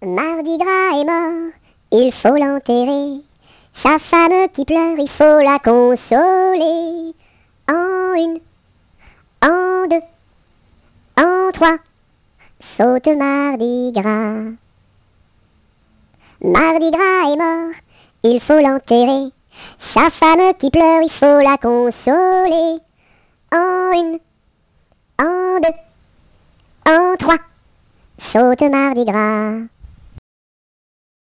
Mardi gras est mort, il faut l'enterrer. Sa femme qui pleure, il faut la consoler. En une, en deux, en trois, saute Mardi gras. Mardi gras est mort, il faut l'enterrer. Sa femme qui pleure, il faut la consoler. En une, en deux, en trois, saute Mardi gras.